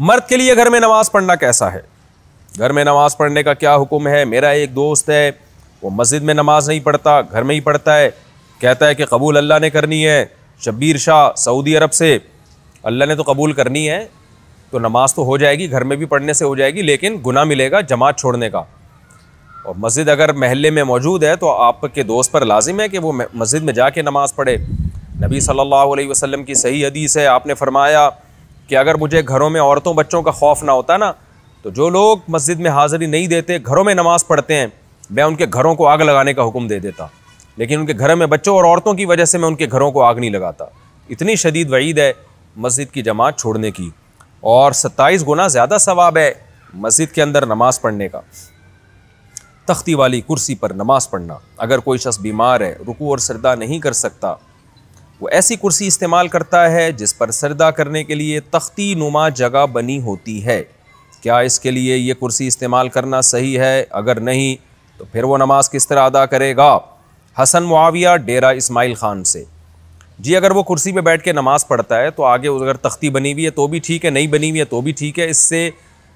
मर्द के लिए घर में नमाज़ पढ़ना कैसा है? घर में नमाज़ पढ़ने का क्या हुक्म है? मेरा एक दोस्त है, वो मस्जिद में नमाज़ नहीं पढ़ता, घर में ही पढ़ता है। कहता है कि कबूल अल्लाह ने करनी है। शब्बीर शाह, सऊदी अरब से, अल्लाह ने तो कबूल करनी है तो नमाज़ तो हो जाएगी, घर में भी पढ़ने से हो जाएगी, लेकिन गुना मिलेगा जमात छोड़ने का। और मस्जिद अगर महल्ले में मौजूद है तो आपके दोस्त पर लाजिम है कि वो मस्जिद में जाके नमाज़ पढ़े। नबी सल्लल्लाहु अलैहि वसल्लम की सही हदीस है, आपने फरमाया कि अगर मुझे घरों में औरतों बच्चों का खौफ ना होता ना तो जो लोग मस्जिद में हाज़िरी नहीं देते, घरों में नमाज़ पढ़ते हैं, मैं उनके घरों को आग लगाने का हुक्म दे देता। लेकिन उनके घर में बच्चों और औरतों की वजह से मैं उनके घरों को आग नहीं लगाता। इतनी शदीद वईद है मस्जिद की जमात छोड़ने की। और सत्ताईस गुना ज़्यादा सवाब है मस्जिद के अंदर नमाज़ पढ़ने का। तख्ती वाली कुर्सी पर नमाज़ पढ़ना। अगर कोई शख्स बीमार है, रुकू और सरदा नहीं कर सकता वो ऐसी कुर्सी इस्तेमाल करता है जिस पर सरदा करने के लिए तख्ती नुमा जगह बनी होती है। क्या इसके लिए ये कुर्सी इस्तेमाल करना सही है? अगर नहीं तो फिर वो नमाज़ किस तरह अदा करेगा? हसन मुआविया, डेरा इस्माइल ख़ान से। जी, अगर वो कुर्सी पे बैठ के नमाज़ पढ़ता है तो आगे अगर तख्ती बनी हुई है तो भी ठीक है, नहीं बनी हुई है तो भी ठीक है। इससे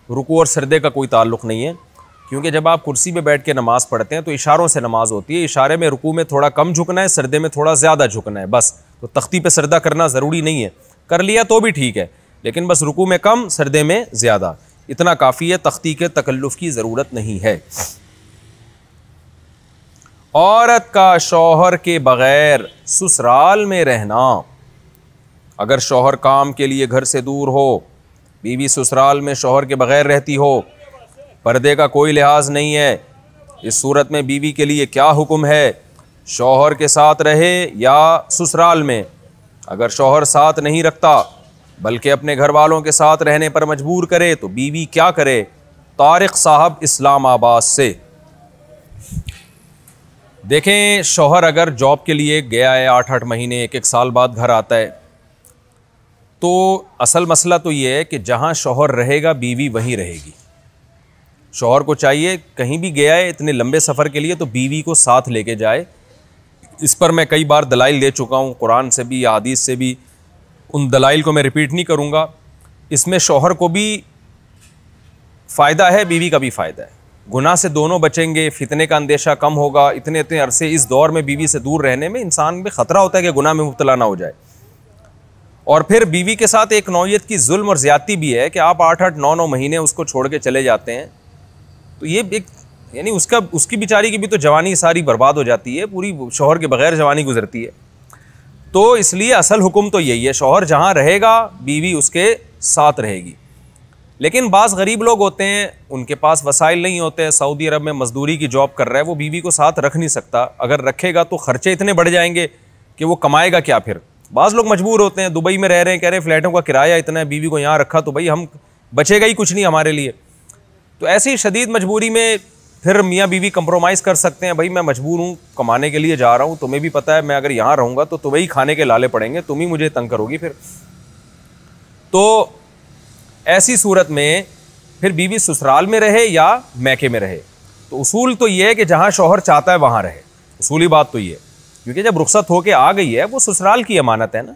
रुको और सरदे का कोई ताल्लुक़ नहीं है। क्योंकि जब आप कुर्सी पे बैठ के नमाज़ पढ़ते हैं तो इशारों से नमाज़ होती है। इशारे में रुकू में थोड़ा कम झुकना है, सरदे में थोड़ा ज़्यादा झुकना है, बस। तो तख्ती पे सरदा करना ज़रूरी नहीं है। कर लिया तो भी ठीक है, लेकिन बस रुकू में कम, सरदे में ज़्यादा। इतना काफ़ी है, तख्ती के तकल्लुफ़ की ज़रूरत नहीं है। औरत का शौहर के बग़ैर ससुराल में रहना, अगर शौहर काम के लिए घर से दूर हो, बीवी ससुराल में शौहर के बग़ैर रहती हो पर्दे का कोई लिहाज नहीं है। इस सूरत में बीवी के लिए क्या हुक्म है? शौहर के साथ रहे या ससुराल में? अगर शौहर साथ नहीं रखता, बल्कि अपने घर वालों के साथ रहने पर मजबूर करे तो बीवी क्या करे? तारिक साहब इस्लामाबाद से। देखें, शौहर अगर जॉब के लिए गया है आठ आठ महीने एक एक साल बाद घर आता है। तो असल मसला तो ये है कि जहाँ शौहर रहेगा, बीवी वहीं रहेगी। शौहर को चाहिए, कहीं भी गया है इतने लंबे सफ़र के लिए तो बीवी को साथ लेके जाए। इस पर मैं कई बार दलाइल दे चुका हूँ, कुरान से भी या हदीस से भी। उन दलाइल को मैं रिपीट नहीं करूँगा। इसमें शोहर को भी फ़ायदा है, बीवी का भी फ़ायदा है। गुनाह से दोनों बचेंगे, फितने का अंदेशा कम होगा। इतने इतने अरसे इस दौर में बीवी से दूर रहने में इंसान में ख़तरा होता है कि गुनाह में मुबतला ना हो जाए। और फिर बीवी के साथ एक नौीयत की जुल्म और ज़्यादती भी है कि आप आठ आठ, नौ नौ महीने उसको छोड़ के चले जाते हैं। तो ये एक, यानी उसका, उसकी बेचारी की भी तो जवानी सारी बर्बाद हो जाती है, पूरी शोहर के बगैर जवानी गुजरती है। तो इसलिए असल हुक्म तो यही है, शोहर जहाँ रहेगा, बीवी उसके साथ रहेगी। लेकिन बाज़ गरीब लोग होते हैं, उनके पास वसाइल नहीं होते हैं, सऊदी अरब में मजदूरी की जॉब कर रहा है, वो बीवी को साथ रख नहीं सकता। अगर रखेगा तो खर्चे इतने बढ़ जाएँगे कि वो कमाएगा क्या फिर? बाज़ लोग मजबूर होते हैं, दुबई में रह रहे हैं, कह रहे हैं, फ्लैटों का किराया इतना है, बीवी को यहाँ रखा तो भाई हम बचेगा ही कुछ नहीं हमारे लिए। तो ऐसी शदीद मजबूरी में फिर मियाँ बीवी कंप्रोमाइज़ कर सकते हैं, भाई मैं मजबूर हूँ, कमाने के लिए जा रहा हूँ, तुम्हें भी पता है, मैं अगर यहाँ रहूँगा तो तुम्हें ही खाने के लाले पड़ेंगे, तुम ही मुझे तंग करोगी फिर। तो ऐसी सूरत में फिर बीवी ससुराल में रहे या मैके में रहे? तो उसूल तो ये है कि जहाँ शोहर चाहता है वहाँ रहे। उसूली बात तो ये क्योंकि जब रुख्सत होके आ गई है, वो ससुराल की अमानत है ना।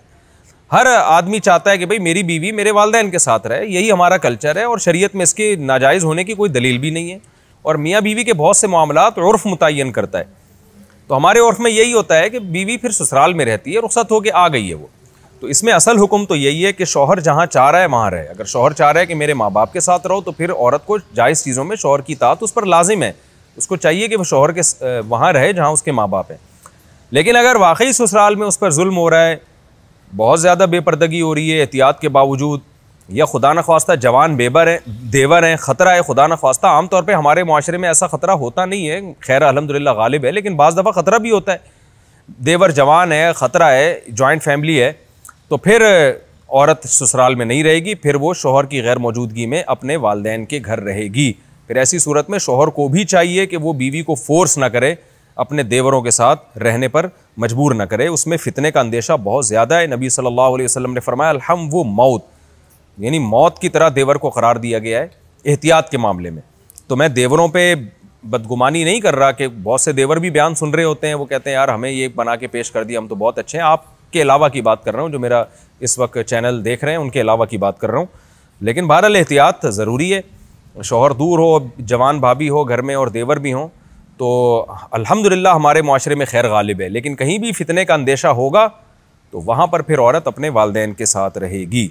हर आदमी चाहता है कि भाई मेरी बीवी मेरे वालदेन के साथ रहे, यही हमारा कल्चर है और शरीयत में इसके नाजायज़ होने की कोई दलील भी नहीं है। और मियाँ बीवी के बहुत से मामला उर्फ़ मुतन करता है। तो हमारे उर्फ़ में यही होता है कि बीवी फिर ससुराल में रहती है रुख्सत होकर आ गई है वो। तो इसमें असल हुक्म तो यही है कि शौहर जहाँ चाह रहा है, वहाँ रहे। अगर शौहर चाह रहा है कि मेरे माँ बाप के साथ रहो तो फिर औरत को जायज़ चीज़ों में शौहर की तात उस पर लाजिम है। उसको चाहिए कि वो शौहर के वहाँ रहे जहाँ उसके माँ बाप हैं। लेकिन अगर वाकई ससुराल में उस पर जुल्म हो रहा है बहुत ज़्यादा बेपर्दगी हो रही है एहतियात के बावजूद। या खुदा न खास्ता जवान बेबर हैं, देवर हैं, ख़तरा है, खुदा न खास्ता आमतौर पर हमारे माशरे में ऐसा ख़तरा होता नहीं है, खैर अलहमदिल्ला गालिब है, लेकिन बज़ दफ़ा ख़तरा भी होता है। देवर जवान है, ख़तरा है, जॉइंट फैमिली है तो फिर औरत ससुराल में नहीं रहेगी, फिर वो शोहर की गैर मौजूदगी में अपने वालदेन के घर रहेगी। फिर ऐसी सूरत में शोहर को भी चाहिए कि वो बीवी को फोर्स ना करे अपने देवरों के साथ रहने पर मजबूर न करे। उसमें फितने का अंदेशा बहुत ज़्यादा है। नबी सल्लल्लाहु अलैहि वसल्लम ने फरमाया अलहम वो मौत। यानी मौत की तरह देवर को करार दिया गया है एहतियात के मामले में। तो मैं देवरों पे बदगुमानी नहीं कर रहा कि बहुत से देवर भी बयान सुन रहे होते हैं। वो कहते हैं, यार, हमें ये बना के पेश कर दिया, हम तो बहुत अच्छे हैं। आप के अलावा की बात कर रहा हूँ, जो मेरा इस वक्त चैनल देख रहे हैं, उनके अलावा की बात कर रहा हूँ। लेकिन बहरहाल एहतियात ज़रूरी है। शोहर दूर हो, जवान भाभी हो, घर में और देवर भी हों तो अल्हम्दुलिल्लाह हमारे माशरे में खैर गालिब है, लेकिन कहीं भी फितने का अंदेशा होगा तो वहाँ पर फिर औरत अपने वालदेन के साथ रहेगी।